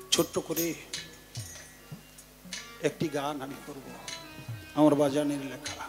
ছোট্ট করে একটি গান আমি করব। আমার বাজানের লেখা।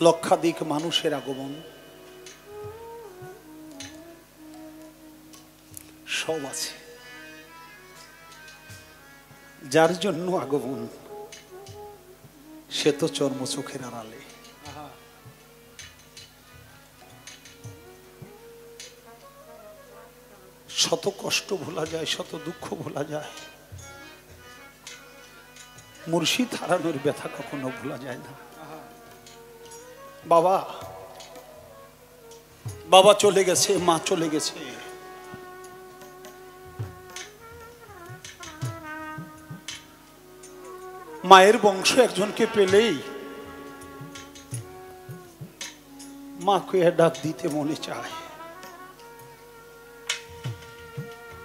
লক্ষাধিক মানুষের আগমন। সব আছে। যার জন্য আগমন, সে তো চর্ম চোখের আড়ালে। শত কষ্ট ভোলা যায়, শত দুঃখ ভোলা যায়। মুর্শিদ হারানোর ব্যথা কখনো ভোলা যায় না। বাবা বাবা চলে গেছে, মা চলে গেছে। মায়ের বংশ একজনকে পেলেই মাকে ডাক দিতে মনে চায়।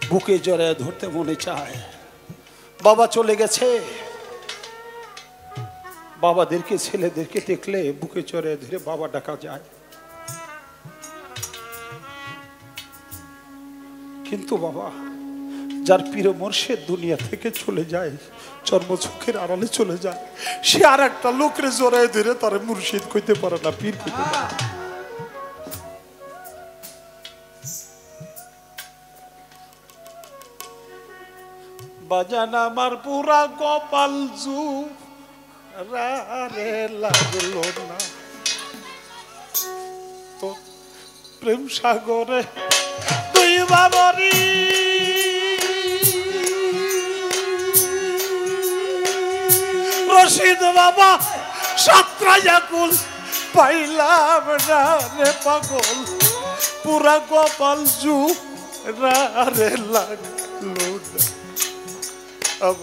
বুকে জড়ায় ধরতে মনে চায়। বাবা চলে গেছে। বাবাদেরকে, ছেলেদেরকে দেখলে বুকে চড়ে ধরে বাবা ডাকা যায়। কিন্তু বাবা, যার প্রিয় মোর্শেদ দুনিয়া থেকে চলে যায় চর্ম চোখের আড়ালে চলে যায় সে আর একটা লোকের জোরায় ধরে তার মুর্শিদ কইতে পারে না, পীর কইতে পারে। বাজান আমার পুরা কপাল জু রে লাগল না তো প্রেম সাগরে রশিদ বাবা সাতরা জাকুল পাইলাম না রে পাগল। পুরা কপাল জু রে লাগল আমার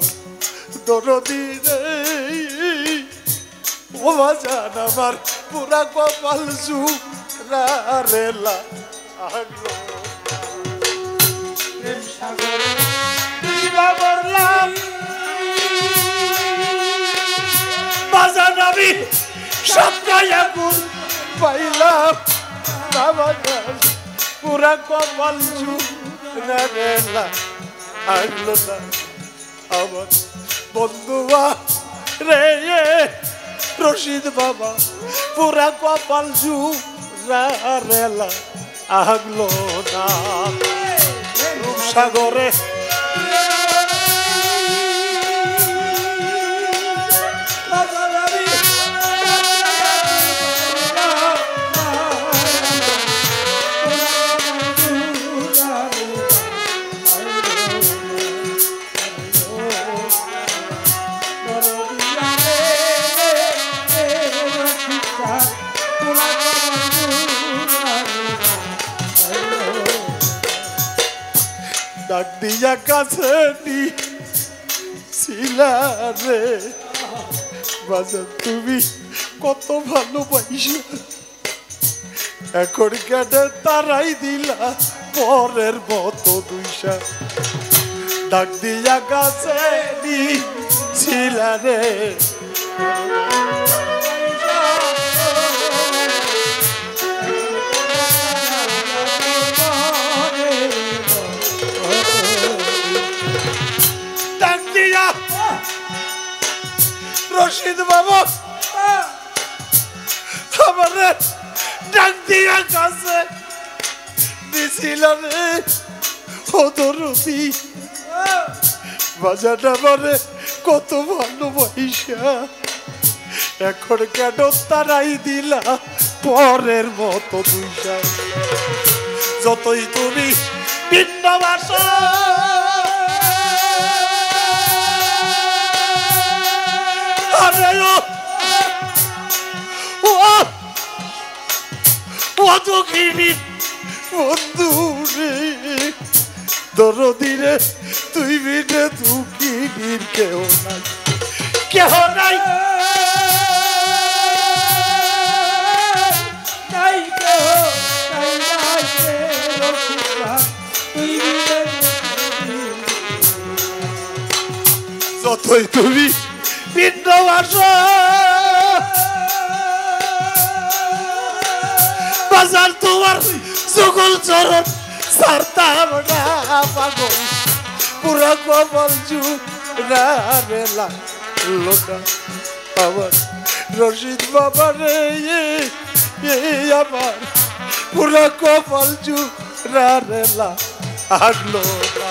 দরদি ও বাজান আমার, পুরা কপাল জু রে লাগল সাগর বললাম বাজান আমি সপ্তাহে পাইলাম। পুরা কপাল রে লাগল না আমার বন্ধুবা রে রশিদ বাবা, পুরা কপাল রেলা আগলো না। সাগরে ডাক দিয়া কাছে রে বাজার তুমি কত ভালোবাসা। এখন কেটে তারাই দিলা পরের মতো দুইশা। ডাক দিয়া কাছে ছিলা রে। রশিদ বাবু আমারে ডাক দিয়া কাছে দিছিল রে ও দরদি বাজারটা মানে কত ভালোবাসা। এখন কেন তারাই দিলা পরের মতো দুইশা? যতই তুমি ভিন্ন ভাষা। আরে ও। ও। বন্ধু রে দরদিরে, তুই বিনে দুঃখিনীর কেউ নাই। কেহ নাই। নাই কেহ, নাই নাই তুই যত ওই তুমি ভিন্ন ভাষা বাজার তোমার সকল চরণ সারতাম না পাগল। পুরা কবল জুড়া রেলা লোটা আমার রশিদ বাবা রে এ আমার। পুরা কবল রেলা না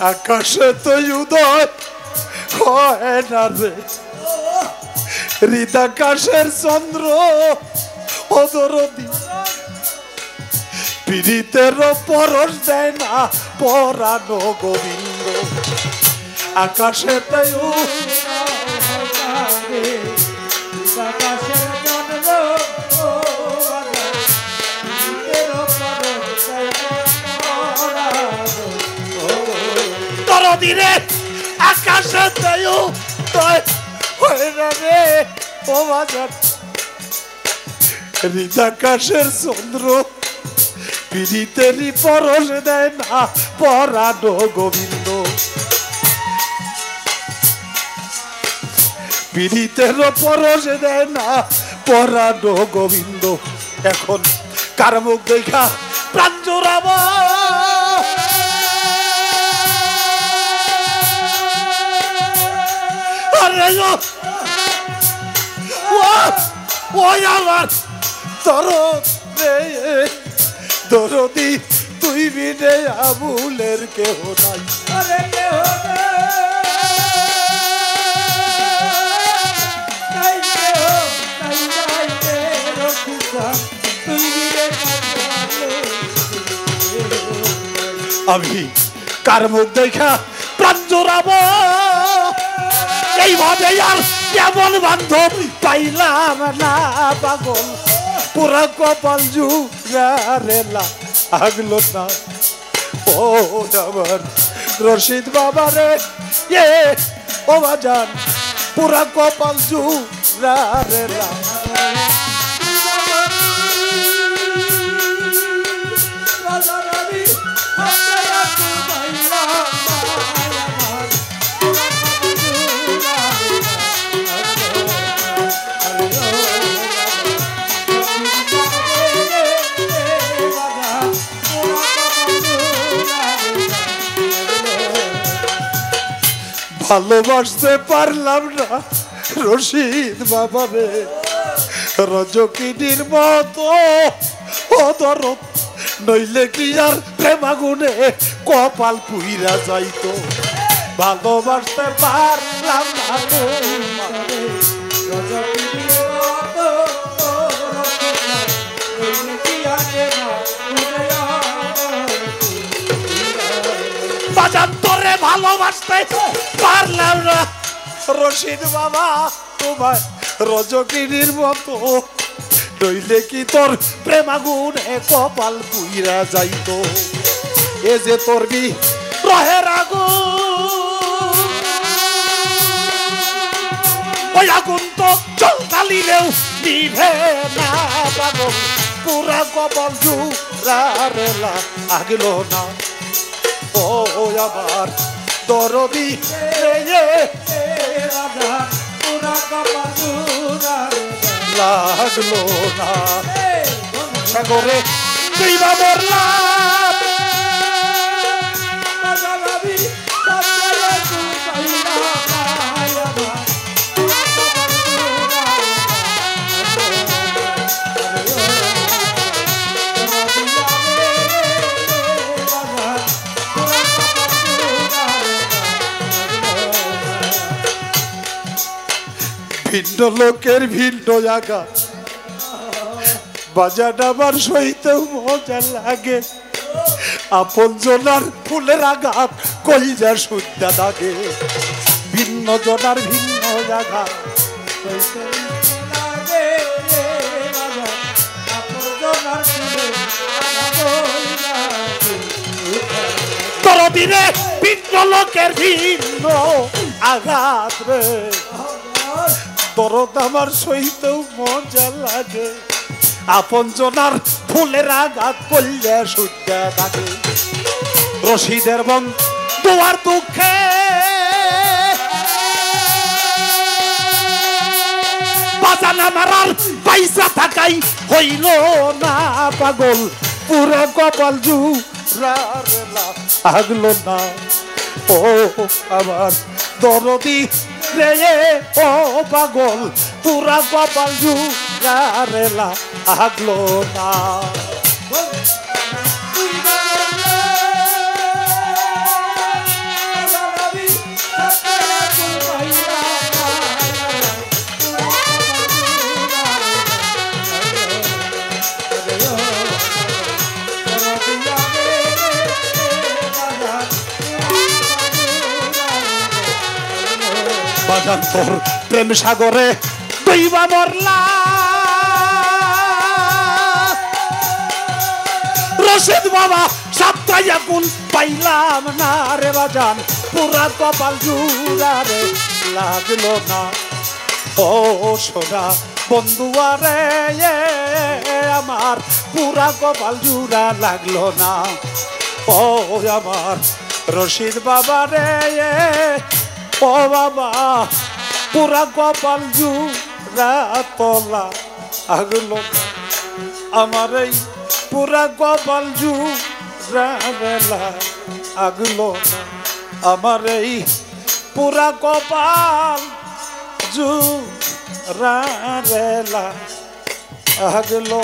আকাশে তো উদয় হৃদাকাশের চন্দ্র অদরদি পীড়িতের পরশ দেয় না পরানো গোবিন্দ আকাশে তো দরদি রে আকাশে তো উদয় হয় রে, ও বাজার। হৃদাকাশের চন্দ্র পীড়িতেরই পরশ দেয় না পরানো গোবিন্দ। পীড়িতের পরশ দেয় না পরানো গোবিন্দ। এখন কার মুখ দেখা? প্রাণ ওই আমার দরদ দরদি তুই বিনে আবুলের কেহ নাই। আমি কার মুখ দেখা প্রাণ জোড়াবো? এইভাবে আর কেমন বান্ধব, পাইলাম না পাগল। পুরা কপাল জুগারেলা আগলো না ও আমার রশিদ বাবা রে, এ, ও বাজান। পুরা কপাল জুগারেলা ভালোবাসতে পারলাম না। রশিদ বাবা রে রজকিনীর মতো অদরত নইলে কি আর প্রেমাগুনে কপাল পুইরা যাইতো। ভালোবাসতে পারলাম না তোমারে। তোরে ভালোবাসতে পারলাম না। রশিদ বাবা, তোমায় রজকিনীর মতো। নইলে কি তোর প্রেমাগুনে কপাল পুইরা যাইতো? এ যে তোর বি রহের আগুন। ওই আগুন তো চলতালিলেও নিভে না পুরা কবল জুরা আগলো না। ও আমার দরদি। লাগল না। সাগরে দুইবা মরলাম। ভিন্ন লোকের ভিন্ন জায়গা। বাজার আমার সইতেও মজা লাগে। আপন জনার ফুলের আঘাত কলিজা সুদ্ধা লাগে ভিন্ন জনার ভিন্ন ফুলে তোর দিনে ভিন্ন লোকের ভিন্ন আঘাত রে। দরদ আমার সহিতেও মজা লাগে। আপন জনার ফুলের আঘাত করলে সুদ্ধা থাকে রশিদের বং তোমার দুঃখে। বাজান আমার আর পয়সা থাকাই হইল না পাগল। পুরো কপাল জু আগলো না। ও আমার দরদি রে ও পাগল পুরা কপাল জু রেলা আগলো না বাজান প্রেম সাগরে দইবা মরলা। রশিদ বাবা সাতটাই এখন পাইলাম না রে বাজান। পুরা কপাল জুড়া রে, লাগল না। ও সোনা বন্ধুয়ারে আমার পুরা কপাল জুড়া লাগল না। ও আমার রশিদ বাবা রে ও বাবা, পুরা কপাল জুড়া তলা আগলো। আমার এই পুরা কপাল বেলা আগলো। আমার এই পুরা জুড়া রেলা আগলো।